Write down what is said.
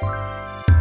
Música